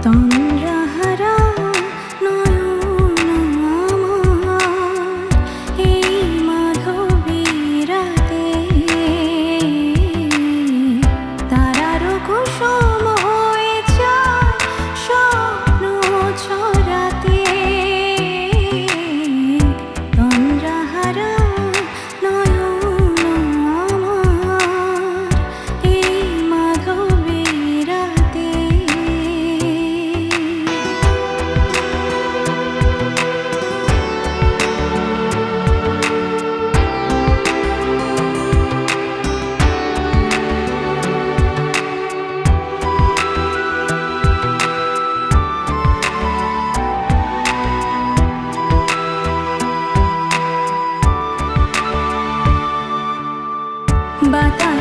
当然。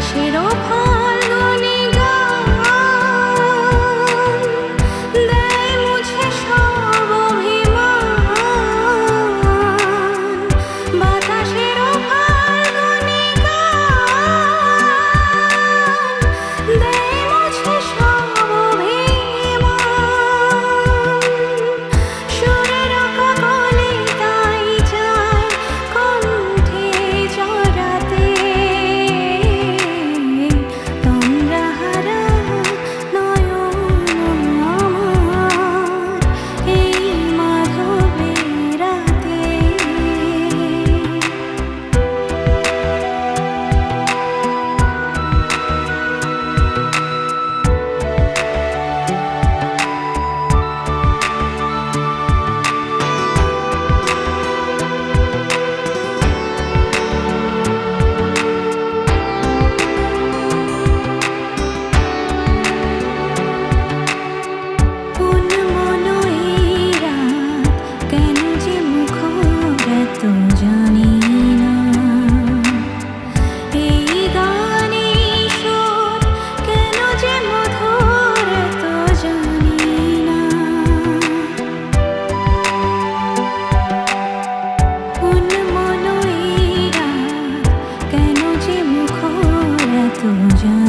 আকাশেরও 的房间